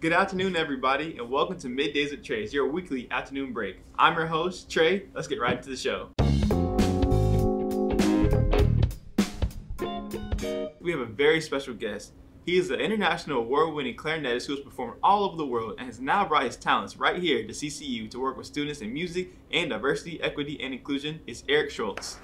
Good afternoon, everybody, and welcome to Middays with Tre, your weekly afternoon break. I'm your host, Tre. Let's get right into the show. We have a very special guest. He is an international award-winning clarinetist who has performed all over the world and has now brought his talents right here to CCU to work with students in music and diversity, equity, and inclusion. It's Eric Schultz.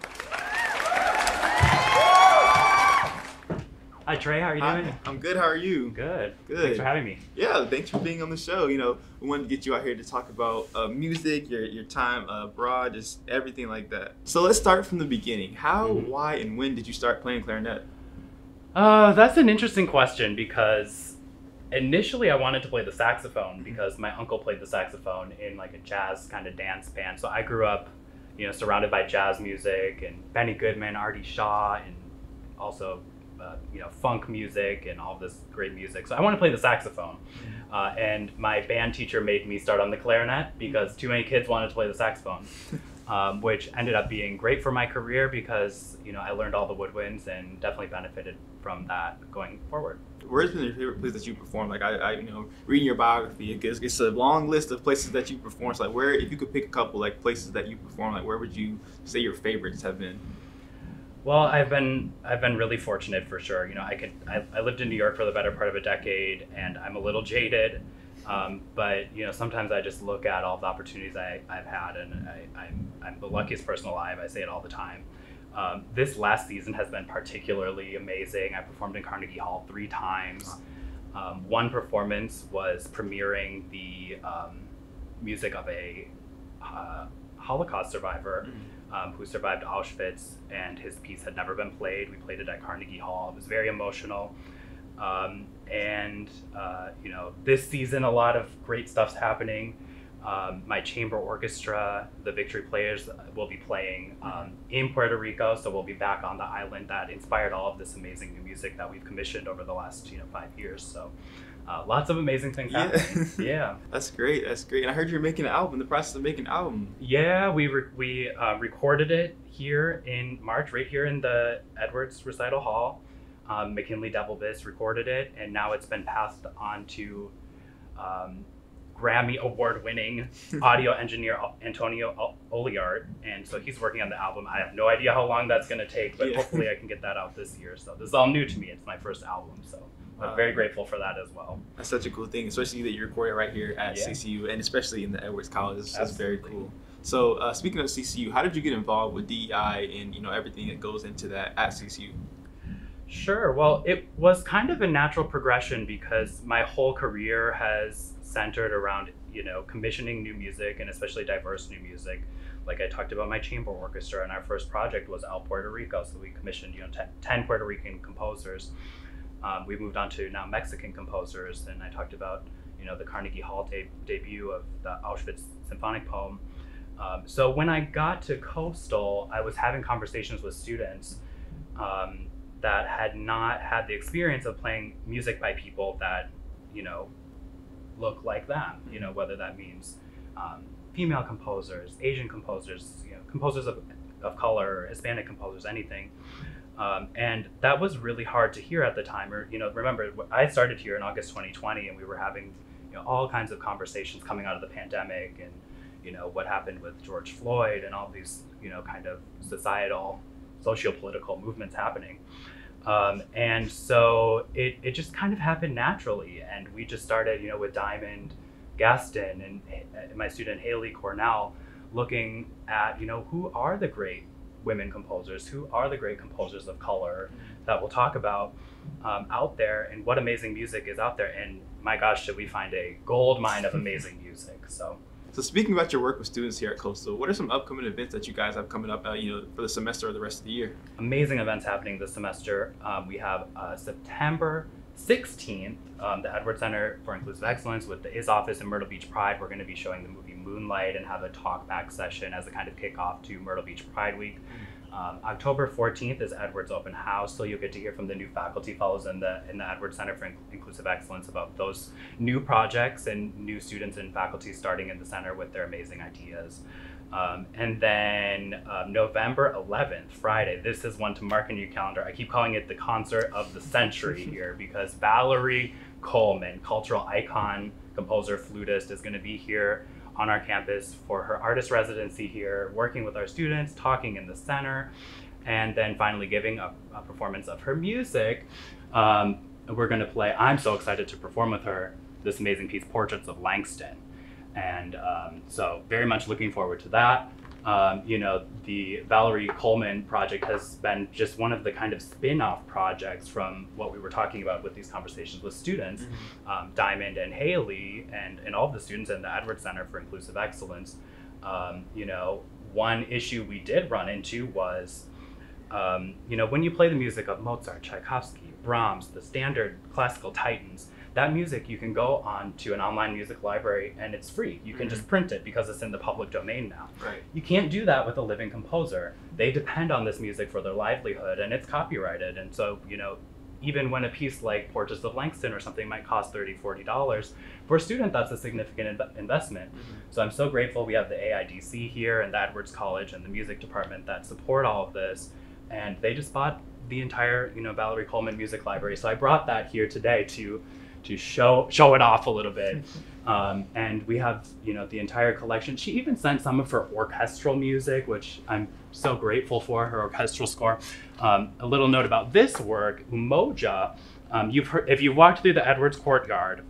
Hi Tre, how are you Hi, doing? I'm good. How are you? Good. Good. Thanks for having me. Yeah, thanks for being on the show. You know, we wanted to get you out here to talk about uh, music, your, your time abroad, just everything like that. So let's start from the beginning. How, Mhm. why, and when did you start playing clarinet? Uh, that's an interesting question because initially I wanted to play the Mm-hmm. saxophone because my uncle played the saxophone in like a jazz kind of dance band. So I grew up, you know, surrounded by jazz music and Benny Goodman, Artie Shaw, and also, uh, you know, funk music and all this great music. So I wanted to play the saxophone. Uh, and my band teacher made me start on the clarinet because too many kids wanted to play the saxophone. um, which ended up being great for my career because you know I learned all the woodwinds and definitely benefited from that going forward. Where's been your favorite place that you performed? Like I, I you know, reading your biography, it gets, it's a long list of places that you performed. So like, where, if you could pick a couple like places that you performed, like where would you say your favorites have been? Well, I've been I've been really fortunate for sure. You know, I could I, I lived in New York for the better part of a decade, and I'm a little jaded. Um, but you know, sometimes I just look at all the opportunities I, I've had, and I, I'm I'm the luckiest person alive. I say it all the time. Um, this last season has been particularly amazing. I performed in Carnegie Hall three times. Um, one performance was premiering the um, music of a uh, Holocaust survivor um, who survived Auschwitz, and his piece had never been played. We played it at Carnegie Hall. It was very emotional. Um, and, uh, you know, this season, a lot of great stuff's happening. Um, my chamber orchestra, the Victory Players, will be playing um, in Puerto Rico, so we'll be back on the island that inspired all of this amazing new music that we've commissioned over the last, you know, five years. So, uh, lots of amazing things Yeah. happening. yeah. That's great. That's great. And I heard you're making an album. The process of making an album. Yeah, we re- we uh, recorded it here in March, right here in the Edwards Recital Hall. Um, McKinley Devilbiss recorded it, and now it's been passed on to um, Grammy award-winning audio engineer Antonio Oliart, and so he's working on the album. I have no idea how long that's going to take, but Yeah. hopefully I can get that out this year. So this is all new to me. It's my first album, so I'm Wow. very grateful for that as well. That's such a cool thing, especially that you recorded right here at Yeah. CCU, and especially in the Edwards College. It's, it's very cool. So, uh, speaking of CCU, how did you get involved with DEI and you know everything that goes into that at CCU? Sure. Well, it was kind of a natural progression because my whole career has centered around, you know, commissioning new music and especially diverse new music. Like I talked about my chamber orchestra, and our first project was El Puerto Rico. So we commissioned, you know, te- 10 Puerto Rican composers. Um, we moved on to now Mexican composers, and I talked about, you know, the Carnegie Hall de- debut of the Auschwitz symphonic poem. Um, so when I got to Coastal, I was having conversations with students um, that had not had the experience of playing music by people that, you know, look like them. You know, whether that means um, female composers, Asian composers, you know, composers of, of color, Hispanic composers, anything. Um, and that was really hard to hear at the time. Or, you know, remember, I started here in August 2020, and we were having, you know, all kinds of conversations coming out of the pandemic, and you know what happened with George Floyd, and all these, you know, kind of societal, socio-political movements happening. Um, and so it, it just kind of happened naturally. And we just started, you know, with Diamond Gaston and uh, my student Haley Cornell looking at, you know, who are the great women composers, who are the great composers of color that we'll talk about um, out there and what amazing music is out there. And my gosh, did we find a gold mine of amazing music. So So, speaking about your work with students here at Coastal, what are some upcoming events that you guys have coming up, uh, you know, for the semester or the rest of the year? amazing events happening this semester. Um, we have uh, September 16th, um, the Edward Center for Inclusive Excellence with the IS office in Myrtle Beach Pride. We're going to be showing the movie Moonlight and have a talk back session as a kind of kickoff to Myrtle Beach Pride Week. Um, October 14th is Edwards Open House, so you'll get to hear from the new faculty fellows in the in the Edwards Center for Inc- Inclusive Excellence about those new projects and new students and faculty starting in the center with their amazing ideas. Um, and then um, November 11th, Friday. This is one to mark in your calendar. I keep calling it the concert of the century here because Valerie Coleman, cultural icon, composer, flutist, is going to be here on our campus for her artist residency here, working with our students, talking in the center, and then finally giving a, a performance of her music. Um, we're going to play, I'm so excited to perform with her this amazing piece, Portraits of Langston. And um, so, very much looking forward to that. Um, you know, the Valerie Coleman project has been just one of the kind of spin off projects from what we were talking about with these conversations with students. Mm-hmm. Um, Diamond and Haley, and, and all of the students in the Edwards Center for Inclusive Excellence. Um, you know, one issue we did run into was, um, you know, when you play the music of Mozart, Tchaikovsky, Brahms, the standard classical titans, that music you can go on to an online music library and it's free. You can mm-hmm. just print it because it's in the public domain now. Right. You can't do that with a living composer. They depend on this music for their livelihood and it's copyrighted. And so, you know, even when a piece like Portraits of Langston or something might cost $30, $40, for a student, that's a significant inv- investment. Mm-hmm. So I'm so grateful we have the AIDC here and the Edwards College and the music department that support all of this. And they just bought the entire, you know, Valerie Coleman Music Library. So I brought that here today to to show show it off a little bit. Um, and we have you know the entire collection. She even sent some of her orchestral music, which I'm so grateful for her orchestral score. Um, a little note about this work, Umoja. Um, you've heard if you walked through the Edwards Courtyard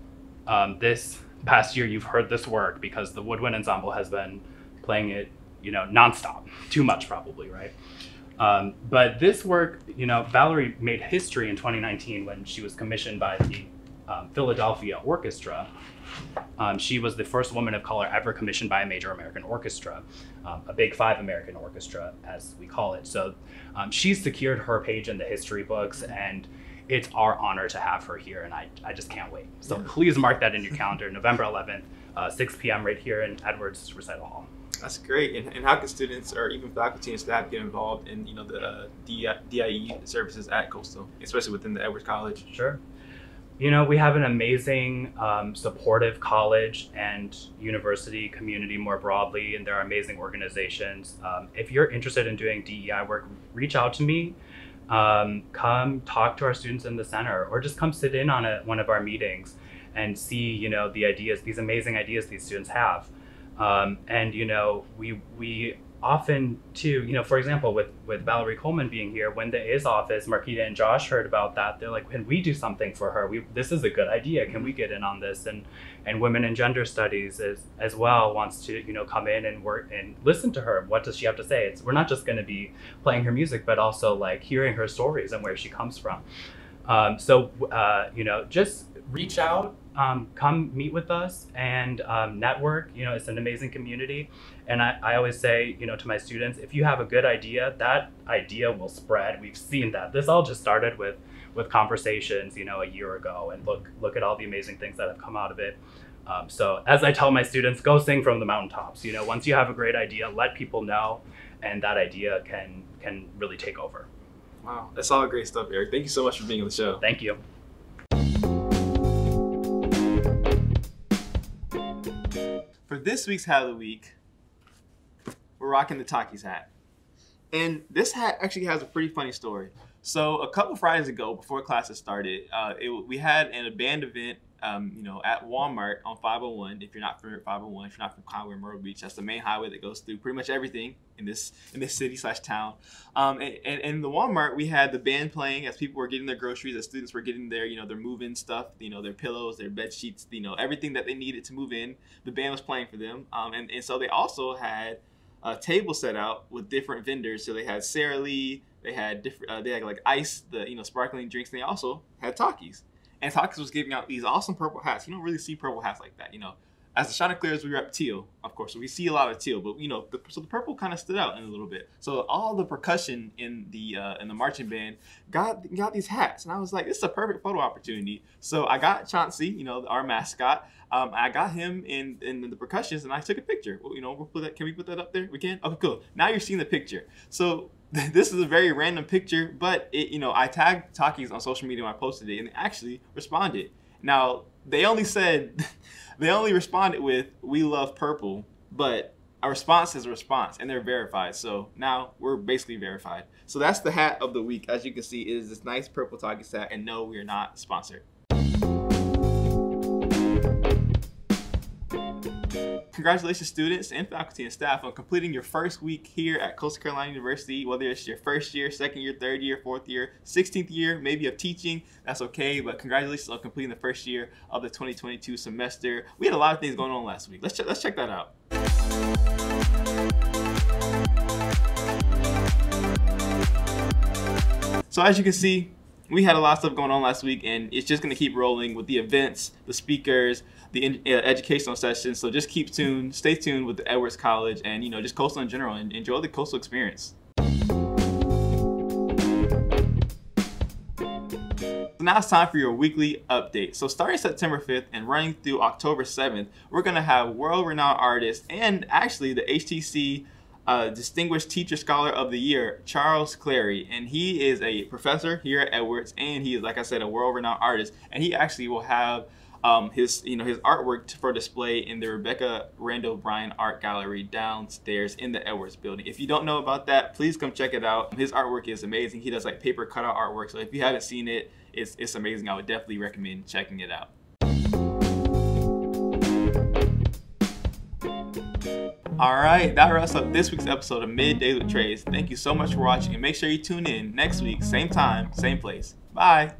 um, this past year, you've heard this work because the Woodwind Ensemble has been playing it, you know, nonstop. Too much probably, right? Um, but this work, you know, Valerie made history in 2019 when she was commissioned by the um, Philadelphia Orchestra. Um, she was the first woman of color ever commissioned by a major American orchestra, um, a Big Five American orchestra, as we call it. So um, she's secured her page in the history books, and it's our honor to have her here, and I, I just can't wait. So yeah. please mark that in your calendar, November 11th, uh, 6 p.m. right here in Edwards Recital Hall. That's great. And, and, how can students or even faculty and staff get involved in you know the uh, DEI services at Coastal, especially within the Edwards College? Sure you know, we have an amazing, um, supportive college and university community more broadly, and there are amazing organizations. Um, if you're interested in doing DEI work, reach out to me. Um, come talk to our students in the center, or just come sit in on a, one of our meetings and see, you know, the ideas, these amazing ideas these students have. Um, and you know, we we often too, you know, for example, with with Valerie Coleman being here, when the is office, Marquita and Josh heard about that, they're like, "Can we do something for her? We this is a good idea. Can we get in on this?" And and women and gender studies as as well wants to you know come in and work and listen to her. What does she have to say? It's we're not just going to be playing her music, but also like hearing her stories and where she comes from. Um, so uh, you know, just reach out um, come meet with us and um, network. You know, it's an amazing community. And I, I always say, you know, to my students, if you have a good idea, that idea will spread. We've seen that. This all just started with with conversations, you know, a year ago, and look look at all the amazing things that have come out of it. Um, so as I tell my students, go sing from the mountaintops. You know, once you have a great idea, let people know, and that idea can can really take over. Wow, that's all great stuff, Eric. Thank you so much for being on the show. Thank you. For this week's hat of the week, we're rocking the Takis hat. And this hat actually has a pretty funny story. So a couple Fridays ago, before classes started, uh, it, we had an, a band event, um, you know, at Walmart on 501. If you're not with 501, if you're not from Conway Myrtle Beach, that's the main highway that goes through pretty much everything in this in this city slash town. Um, and, in the Walmart, we had the band playing as people were getting their groceries, as students were getting their, you know, their move-in stuff, you know, their pillows, their bed sheets, you know, everything that they needed to move in. The band was playing for them, um, and and so they also had a table set out with different vendors. So they had Sara Lee, they had different, uh, they had like ice, the you know sparkling drinks. And they also had Takis, and Takis was giving out these awesome purple hats. You don't really see purple hats like that, you know. As the Chanticleers, we rep teal, of course, so we see a lot of teal. But you know, the, so the purple kind of stood out in a little bit. So all the percussion in the uh, in the marching band got got these hats, and I was like, this is a perfect photo opportunity. So I got Chauncey, you know, our mascot. Um, I got him in in the percussions, and I took a picture. Well, you know, we'll put that. Can we put that up there? We can. Okay, cool. Now you're seeing the picture. So this is a very random picture, but it, you know, I tagged Takis on social media when I posted it, and they actually responded. Now they only said. they only responded with "We love purple," but a response is a response, and they're verified. So now we're basically verified. So that's the hat of the week. As you can see, it is this nice purple Takis hat, and no, we are not sponsored. Congratulations, students and faculty and staff, on completing your first week here at Coastal Carolina University. Whether it's your first year, second year, third year, fourth year, 16th year, maybe of teaching, that's okay. But congratulations on completing the first year of the 2022 semester. We had a lot of things going on last week. Let's check, let's check that out. So as you can see, we had a lot of stuff going on last week, and it's just going to keep rolling with the events, the speakers, the in, uh, educational sessions. So just keep tuned, stay tuned with the Edwards College, and you know just coastal in general, and enjoy the coastal experience. So now it's time for your weekly update. So starting September 5th and running through October 7th, we're gonna have world-renowned artists and actually the HTC uh, Distinguished Teacher Scholar of the Year, Charles Clary, and he is a professor here at Edwards, and he is, like I said, a world-renowned artist, and he actually will have um, his, you know, his artwork for display in the Rebecca Randall Bryan Art Gallery downstairs in the Edwards building. If you don't know about that, please come check it out. His artwork is amazing. He does like paper cutout artwork, so if you haven't seen it, it's, it's amazing. I would definitely recommend checking it out. All right, that wraps up this week's episode of Midday with Trades. Thank you so much for watching, and make sure you tune in next week, same time, same place. Bye.